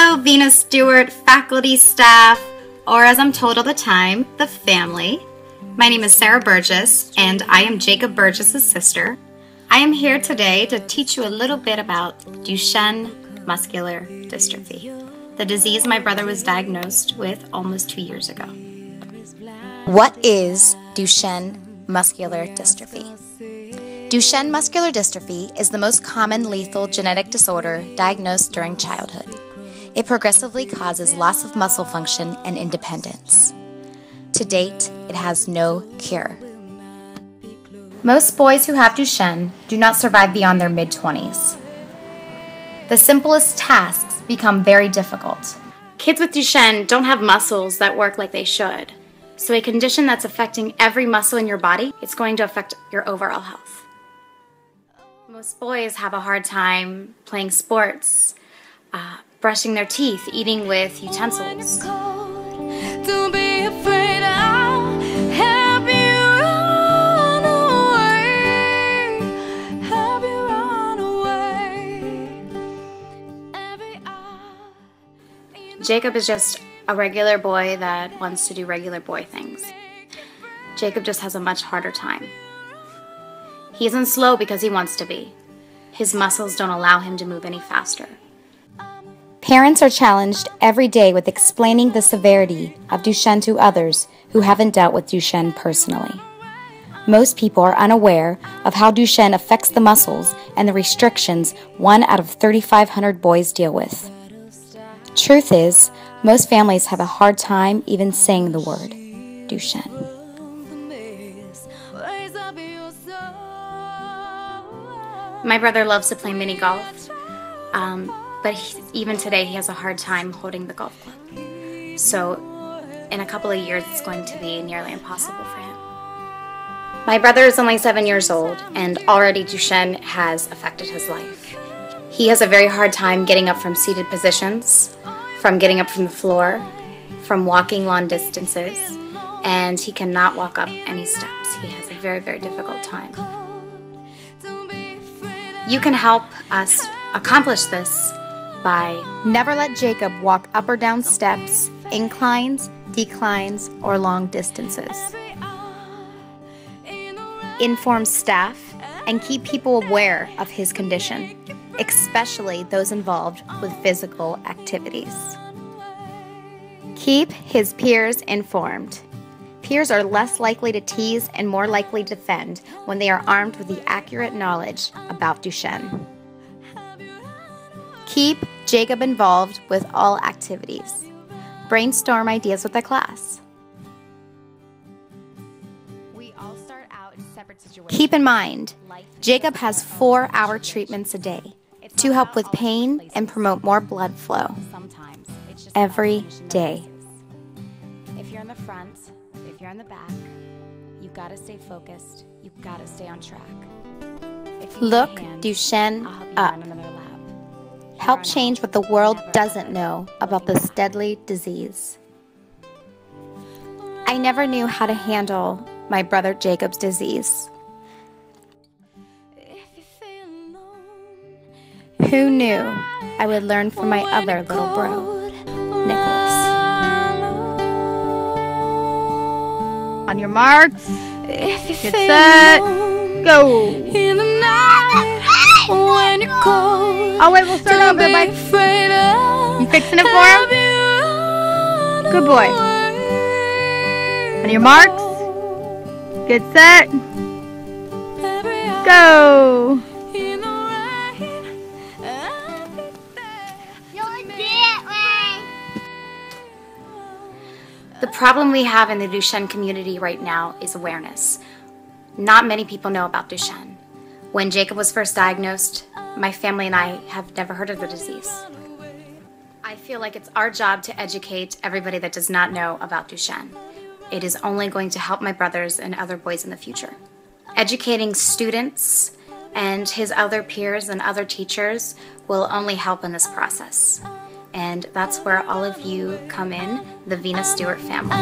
Hello, Vena Stewart faculty, staff, or as I'm told all the time, the family. My name is Sarah Burgess, and I am Jacob Burgess's sister. I am here today to teach you a little bit about Duchenne muscular dystrophy, the disease my brother was diagnosed with almost two years ago. What is Duchenne muscular dystrophy? Duchenne muscular dystrophy is the most common lethal genetic disorder diagnosed during childhood. It progressively causes loss of muscle function and independence. To date, it has no cure. Most boys who have Duchenne do not survive beyond their mid 20s. The simplest tasks become very difficult. Kids with Duchenne don't have muscles that work like they should. So, a condition that's affecting every muscle in your body, it's going to affect your overall health. Most boys have a hard time playing sports, uh, brushing their teeth, eating with utensils. Jacob is just a regular boy that wants to do regular boy things. Jacob just has a much harder time. He isn't slow because he wants to be. His muscles don't allow him to move any faster. Parents are challenged every day with explaining the severity of Duchenne to others who haven't dealt with Duchenne personally. Most people are unaware of how Duchenne affects the muscles and the restrictions one out of 3,500 boys deal with. Truth is, most families have a hard time even saying the word Duchenne. My brother loves to play mini golf. Um, but he, even today he has a hard time holding the golf club. So in a couple of years it's going to be nearly impossible for him. My brother is only seven years old and already Duchenne has affected his life. He has a very hard time getting up from seated positions, from getting up from the floor, from walking long distances, and he cannot walk up any steps. He has a very, very difficult time. You can help us accomplish this by never let Jacob walk up or down steps, inclines, declines, or long distances. Inform staff and keep people aware of his condition, especially those involved with physical activities. Keep his peers informed. Peers are less likely to tease and more likely to defend when they are armed with the accurate knowledge about Duchenne. Keep Jacob involved with all activities. Brainstorm ideas with the class. Keep in mind, Jacob has four hour treatments a day to help with pain and promote more blood flow. Every day. If you're in the front, if you're in the back, you gotta stay focused, you gotta stay on track. Look Duchenne up. Help change what the world doesn't know about this deadly disease. I never knew how to handle my brother Jacob's disease. Who knew I would learn from my other little bro, Nicholas? On your marks, get set, go. Oh wait, we'll start over, Mike. You fixing it for him? Good boy. On your marks, get set, go. The problem we have in the Duchenne community right now is awareness. Not many people know about Duchenne. When Jacob was first diagnosed, my family and I have never heard of the disease. I feel like it's our job to educate everybody that does not know about Duchenne. It is only going to help my brothers and other boys in the future. Educating students and his other peers and other teachers will only help in this process. And that's where all of you come in, the Vena Stewart family.